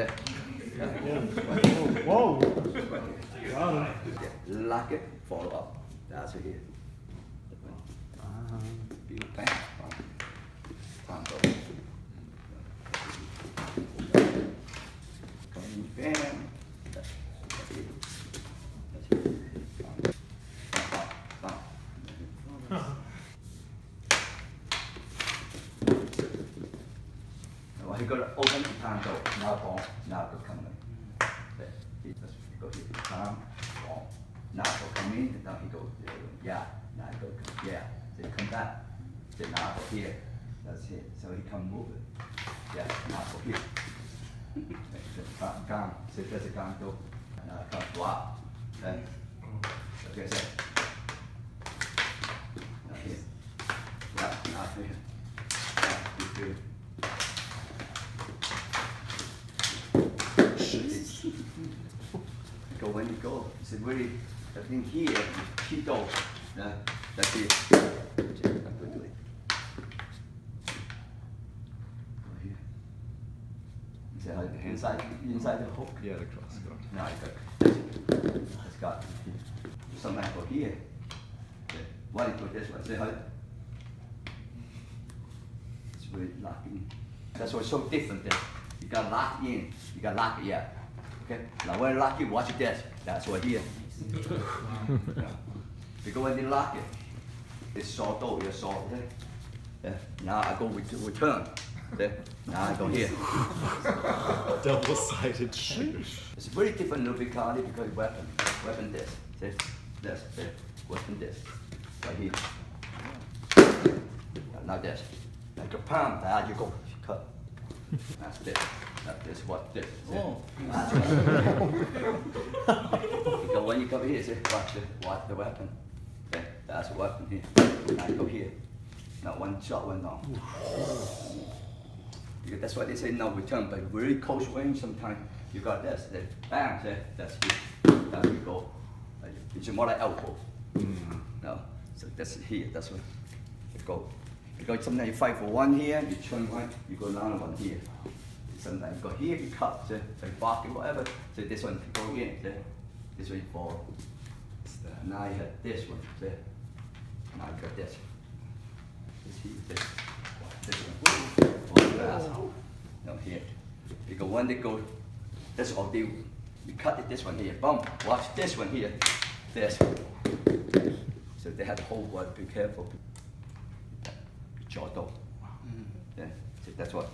Yeah. Whoa. Yeah. Lock it, follow up. That's it here. In, bam. That's it. That's it. Bam, bam, bam. Now he got to open the time door. Now go. Now go come in. There. He just go here. Time. Go. Now go come in. Now he go. Yeah. Now he go. Yeah. Then come back. Then now go here. That's it. So he come move it. Yeah. Now go here. Come, come. So there's a come door. Now come. Wow. Then. Okay. So. Now here. Yeah. Now here. Yeah. You do. Go when you go. It's a very, I think here, keep go. Uh, that's it. I'm going to do it. Go here. You see inside, inside the hook? Yeah, the cross guard. Now I got, that's it. It's got, sometimes go here. Why you go this way? See how? It's very locking. That's what's so different there. You got lock in, you got lock yeah. Okay? Now when lock you, watch this. That's what here. Yeah. Because when they lock it, it's saw door, you saw it. Yeah. Now I go with return. Okay? Eh? Now I go here. Double-sided shoe. It's very different Lubicati because weapon, weapon this, this, this, this, weapon this, right here. Now this, like a palm, there you go, cut. That's this, that's this, what this. see? That's what- Because when you come here, see, watch the, watch the weapon. Okay, that's a weapon here. Now go here. Now one shot, one down. Because that's why they say no return, but very close range sometimes you got this, then bam, see, that's here. Now you go. Like, It's more like elbow. No, so that's here, that's where you go. Because sometimes you fight for one here, you turn one, you go another one here. Sometimes you go here, you cut, So like barking, whatever. So this one go in, see, this one you fall. Now you have this one, see. Now you got this. This here, this, this one. One glass. No, here. Because when they go, that's all they, you cut it this one here, boom, watch this one here, this. So they have the whole word, be careful. Jaw door. Yeah, so that's what